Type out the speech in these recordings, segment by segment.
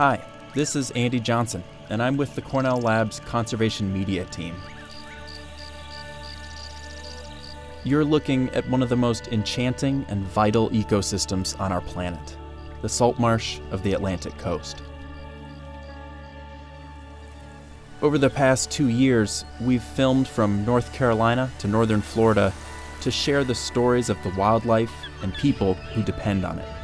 Hi, this is Andy Johnson, and I'm with the Cornell Labs Conservation Media team. You're looking at one of the most enchanting and vital ecosystems on our planet the salt marsh of the Atlantic coast. Over the past two years, we've filmed from North Carolina to northern Florida to share the stories of the wildlife and people who depend on it.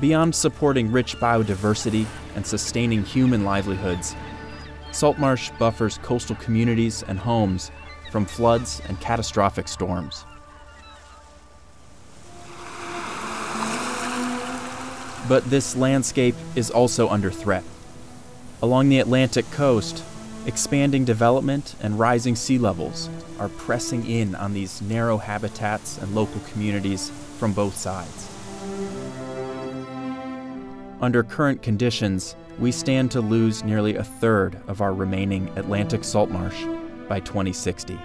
Beyond supporting rich biodiversity and sustaining human livelihoods, salt marsh buffers coastal communities and homes from floods and catastrophic storms. But this landscape is also under threat. Along the Atlantic coast, expanding development and rising sea levels are pressing in on these narrow habitats and local communities from both sides. Under current conditions, we stand to lose nearly a third of our remaining Atlantic salt marsh by 2060.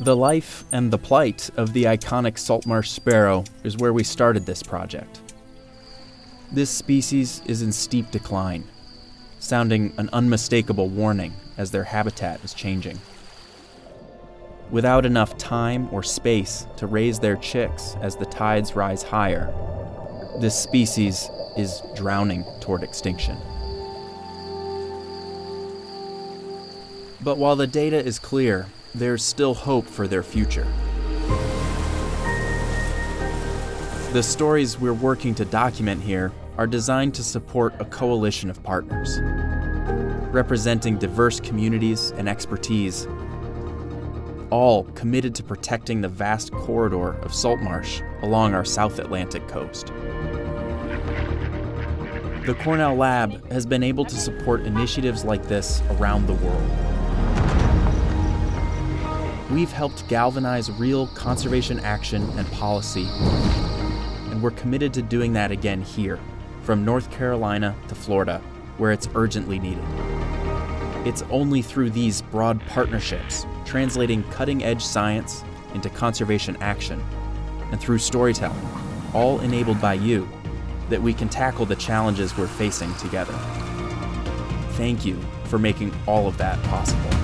The life and the plight of the iconic saltmarsh sparrow is where we started this project. This species is in steep decline, sounding an unmistakable warning as their habitat is changing. Without enough time or space to raise their chicks as the tides rise higher, this species is drowning toward extinction. But while the data is clear, there's still hope for their future. The stories we're working to document here are designed to support a coalition of partners, representing diverse communities and expertise, all committed to protecting the vast corridor of salt marsh along our South Atlantic coast. The Cornell Lab has been able to support initiatives like this around the world we've helped galvanize real conservation action and policy. And we're committed to doing that again here, from North Carolina to Florida, where it's urgently needed. It's only through these broad partnerships, translating cutting edge science into conservation action, and through storytelling, all enabled by you, that we can tackle the challenges we're facing together. Thank you for making all of that possible.